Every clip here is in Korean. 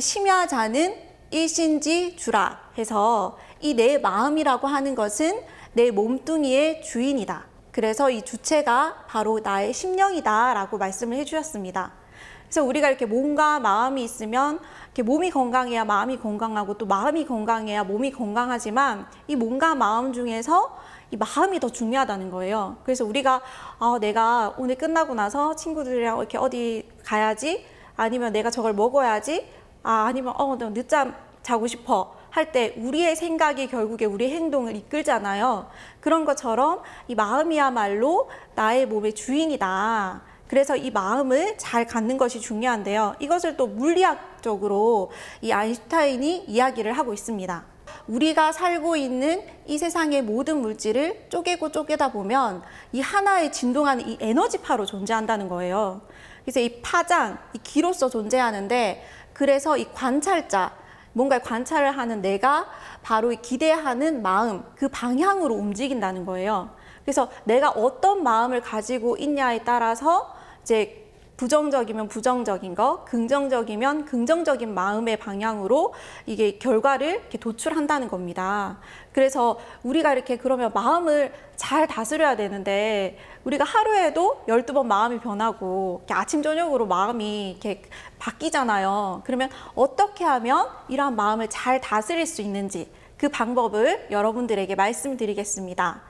심야자는 일신지 주라 해서 이 내 마음이라고 하는 것은 내 몸뚱이의 주인이다. 그래서 이 주체가 바로 나의 심령이다 라고 말씀을 해주셨습니다. 그래서 우리가 이렇게 몸과 마음이 있으면 이렇게 몸이 건강해야 마음이 건강하고 또 마음이 건강해야 몸이 건강하지만 이 몸과 마음 중에서 이 마음이 더 중요하다는 거예요. 그래서 우리가 아, 내가 오늘 끝나고 나서 친구들이랑 이렇게 어디 가야지 아니면 내가 저걸 먹어야지 아, 아니면 어, 나 늦잠 자고 싶어 할 때 우리의 생각이 결국에 우리의 행동을 이끌잖아요. 그런 것처럼 이 마음이야말로 나의 몸의 주인이다. 그래서 이 마음을 잘 갖는 것이 중요한데요. 이것을 또 물리학적으로 이 아인슈타인이 이야기를 하고 있습니다. 우리가 살고 있는 이 세상의 모든 물질을 쪼개고 쪼개다 보면 이 하나의 진동하는 이 에너지파로 존재한다는 거예요. 그래서 이 파장, 이 기로서 존재하는데 그래서 이 관찰자, 뭔가 관찰을 하는 내가 바로 이 기대하는 마음, 그 방향으로 움직인다는 거예요. 그래서 내가 어떤 마음을 가지고 있냐에 따라서 이제 부정적이면 부정적인 거, 긍정적이면 긍정적인 마음의 방향으로 이게 결과를 이렇게 도출한다는 겁니다. 그래서 우리가 이렇게 그러면 마음을 잘 다스려야 되는데 우리가 하루에도 12번 마음이 변하고 아침 저녁으로 마음이 이렇게 바뀌잖아요. 그러면 어떻게 하면 이러한 마음을 잘 다스릴 수 있는지 그 방법을 여러분들에게 말씀드리겠습니다.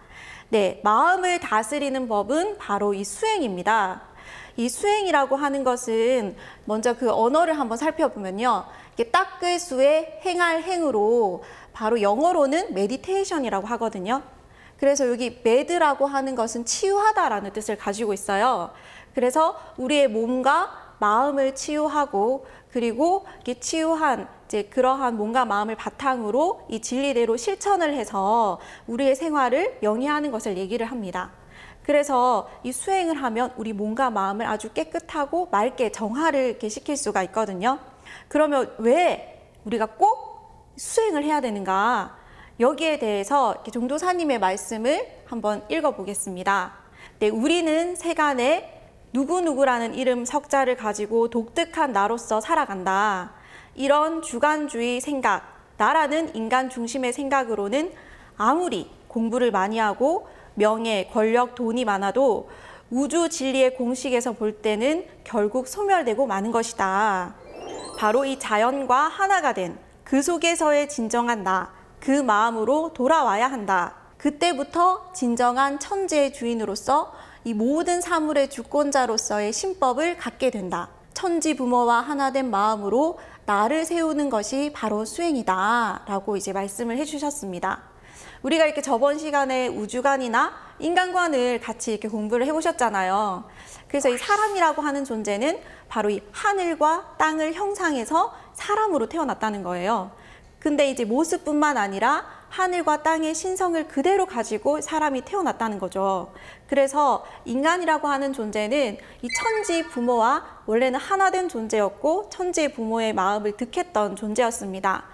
네, 마음을 다스리는 법은 바로 이 수행입니다. 이 수행이라고 하는 것은 먼저 그 언어를 한번 살펴보면요. 이게 닦을 수에 행할 행으로 바로 영어로는 meditation이라고 하거든요. 그래서 여기 매드라고 하는 것은 치유하다라는 뜻을 가지고 있어요. 그래서 우리의 몸과 마음을 치유하고 그리고 이렇게 치유한 이제 그러한 몸과 마음을 바탕으로 이 진리대로 실천을 해서 우리의 생활을 영위하는 것을 얘기를 합니다. 그래서 이 수행을 하면 우리 몸과 마음을 아주 깨끗하고 맑게 정화를 이렇게 시킬 수가 있거든요. 그러면 왜 우리가 꼭 수행을 해야 되는가? 여기에 대해서 종도사님의 말씀을 한번 읽어보겠습니다. 네, 우리는 세간에 누구누구라는 이름 석자를 가지고 독특한 나로서 살아간다. 이런 주관주의 생각, 나라는 인간 중심의 생각으로는 아무리 공부를 많이 하고 명예, 권력, 돈이 많아도 우주 진리의 공식에서 볼 때는 결국 소멸되고 마는 것이다. 바로 이 자연과 하나가 된 그 속에서의 진정한 나, 그 마음으로 돌아와야 한다. 그때부터 진정한 천재의 주인으로서 이 모든 사물의 주권자로서의 신법을 갖게 된다. 천지 부모와 하나된 마음으로 나를 세우는 것이 바로 수행이다. 라고 이제 말씀을 해주셨습니다. 우리가 이렇게 저번 시간에 우주관이나 인간관을 같이 이렇게 공부를 해보셨잖아요. 그래서 이 사람이라고 하는 존재는 바로 이 하늘과 땅을 형상해서 사람으로 태어났다는 거예요. 근데 이제 모습뿐만 아니라 하늘과 땅의 신성을 그대로 가지고 사람이 태어났다는 거죠. 그래서 인간이라고 하는 존재는 이 천지 부모와 원래는 하나된 존재였고 천지 부모의 마음을 득했던 존재였습니다.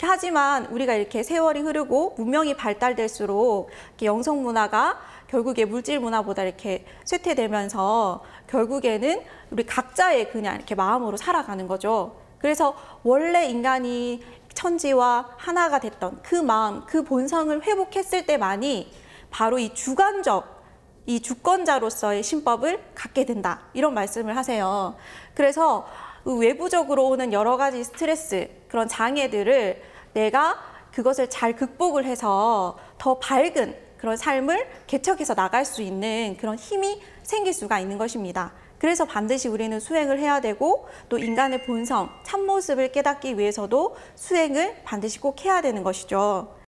하지만 우리가 이렇게 세월이 흐르고 문명이 발달될수록 영성 문화가 결국에 물질 문화보다 이렇게 쇠퇴되면서 결국에는 우리 각자의 그냥 이렇게 마음으로 살아가는 거죠. 그래서 원래 인간이 천지와 하나가 됐던 그 마음, 그 본성을 회복했을 때만이 바로 이 주관적, 이 주권자로서의 신법을 갖게 된다. 이런 말씀을 하세요. 그래서 외부적으로 오는 여러 가지 스트레스, 그런 장애들을 내가 그것을 잘 극복을 해서 더 밝은 그런 삶을 개척해서 나갈 수 있는 그런 힘이 생길 수가 있는 것입니다. 그래서 반드시 우리는 수행을 해야 되고 또 인간의 본성, 참모습을 깨닫기 위해서도 수행을 반드시 꼭 해야 되는 것이죠.